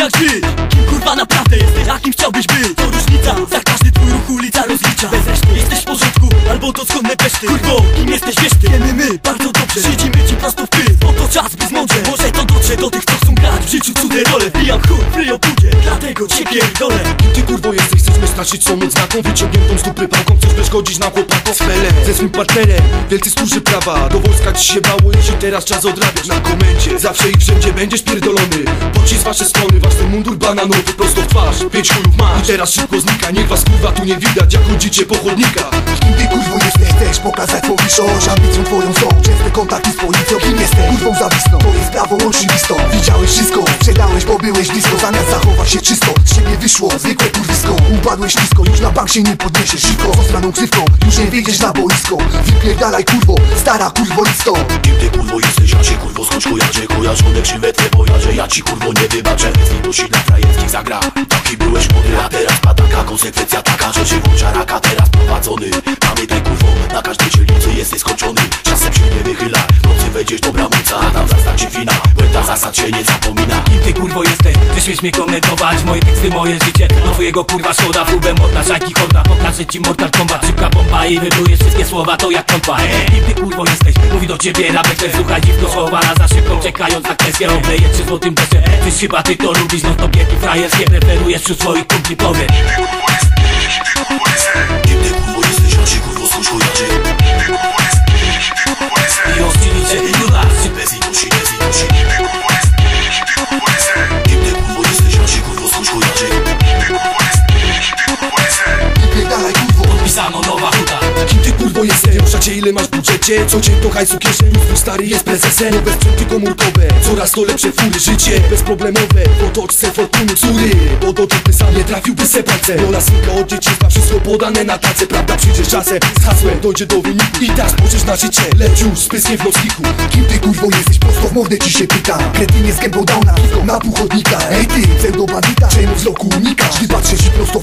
jak ty. Kim kurwa naprawdę jesteś, jakim chciałbyś być? To różnica, za każdy twój ruch ulica rozlicza. Bez reszty, jesteś w porządku, albo to schodne peszty Kurwo, kim jesteś wiesz ty, wiemy my bardzo dobrze Siedzimy ci prosto w pyt, oto czas by zmądrze. Może to dotrze do tych, co chcą grać? W życiu cudne role Wbijam chór, fryją dlatego cię pierdolę. Ty kurwo jesteś, chcesz mnie straszyć są mieć znaką Wyciągniętą z dupy pałką, chcesz wyszkodzić na chłopakom Spele, ze swym partnerem, wielcy skórzy prawa Do wojska ci się bało i teraz czas odrabiać Na komendzie, zawsze i wszędzie będziesz pierdolony. Pocisk wasze strony, wasz ten mundur bananowy prosto w twarz. Pięć chujów masz, i teraz szybko znika Niech was kurwa tu nie widać, jak chodzicie po chodnikach. Kim ty kurwo jesteś, chcesz pokazać swą wyższość Ambicją twoją są częste kontakty z policją. Kim jesteś, kurwą zawisną, to jest sprawą oczywistą. Widziałeś wszystko, sprzedałeś, bo byłeś blisko Zamiast zachować się czysto, z ciebie wyszło zwykłe kurwisko Upadłeś nisko, już na bank się nie podniesiesz. Szybko, z krzywką, już nie wyjdziesz na boisko. Wypierdalaj kurwo, stara kurwo listo. Kim ty kurwo jesteś, ja cię kurwo skądś kojarzę. Kojarzone krzywę twoje bojarze, ja ci kurwo nie wybaczę. Z nidosi na frajerskich zagra. Taki byłeś mądry, a teraz pataka Konsekwencja taka, że się włącza raka. Teraz prowadzony, pamiętaj kurwo Na każdej dzielnicy jesteś skończony. Czasem się nie wychyla, w nocy wejdziesz do bramnica A tam zastać ci wina, błęda zasad się nie Ty śmiesz mnie komentować. Moje teksty, moje życie Do twojego kurwa szkoda Próbę morda, szajki horda. Pokażę ci Mortal Kombat. Szybka bomba i wybrujesz wszystkie słowa To jak kompa Kim ty kurwo jesteś? Mówi do ciebie rabek też Słuchaj dziwko słowa. Raz za szybką Czekając na kwestię Obleję trzy złotym desze Tyś chyba ty to lubisz No to biegi frajerskie Preferujesz wśród swoich kumpli. Powie Kim ty kurwo jesteś? Ruszacie ile masz w budżecie? Co dzień to hajsu kieszeń Twój stary jest prezesem. Nowe sprzęty komórkowe. Coraz to lepsze fury Życie bezproblemowe. W otoczce fortuny córy. Podotyczny sam nie trafiłby se palce Rola synka od dzieciństwa Wszystko podane na tace Prawda przyjdzie czasem. Z hasłem dojdzie do wyniku. I tak spojrzysz na życie. Lecz już z pyskiem w nocniku. Kim ty kurwo jesteś, prosto w mordę ci się pyta. Kretynie z gębą downa, na pół chodnika Ej ty, pseudo bandita, czemu wzroku unikasz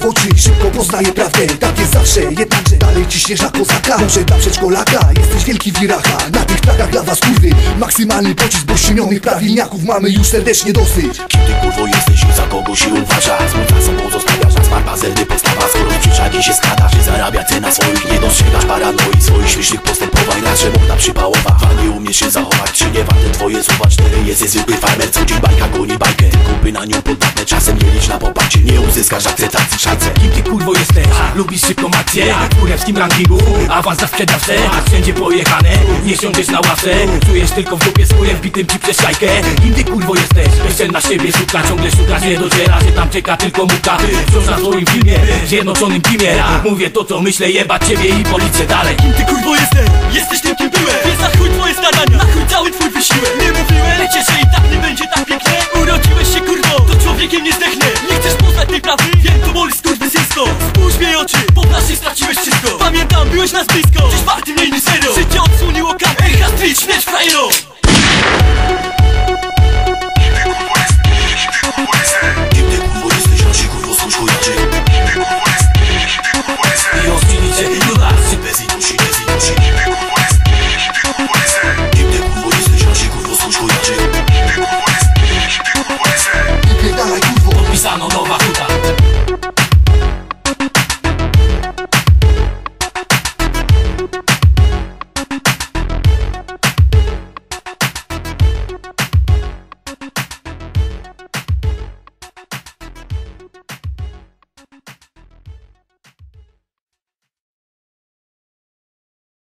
oczy, szybko poznaję prawdę Tak jest zawsze, jednakże dalej ciśniesz na kozaka Może dla przedszkolaka, jesteś wielki wiracha Na tych tragach dla was kurwy. Maksymalny pocisk, bo ściemnionych prawilniaków mamy już serdecznie dosyć. Kim ty kurwo jesteś za kogo się uważa? Smutna są pozostawiasz, a smart pazerny podstawa. Skoro w się skadasz zarabia cena swoich Nie dostrzegasz paranoi swoich śmiesznych postępowań Raczej można przypałowa, a nie umiesz się zachować Czy nie warte twoje słowa. Cztery Jesteś zwykły farmer, co dzień bajka goni bajkę. By na nią podatne czasem nie licz na poparcie Nie uzyskasz akceptacji szance Kim ty kurwo jesteś? Lubisz szybką akcję? W kurewskim rankingu Awans za sprzedawcę Wszędzie pojechane Nie siądziesz na ławce. Czujesz tylko w dupie swoje wbitym ci przez szajkę. Kim ty kurwo jesteś? Jeszcze na siebie szuka Ciągle szukasz, nie dociera Że tam czeka tylko muka. Wciąż na swoim filmie? Zjednoczonym teamie Mówię to co myślę Jebać ciebie i policję dalej. Kim ty kurwo jesteś? Jesteś tym kim byłem Więc na chuj twoje starania, na chuj cały twój wysiłek. Nie mówiłem, lecie, że i tak nie będzie tak pięknie. Urodziłeś się kurwo, to człowiekiem nie zdechnę Nie chcesz poznać tej prawdy? Wiem to boli skurwysysko Spójrz mi oczy, po naszej straciłeś wszystko. Pamiętam, byłeś nas blisko Dziś warty mniej niż zero. Życie odsłoniło kamerę Street, śmierć frajero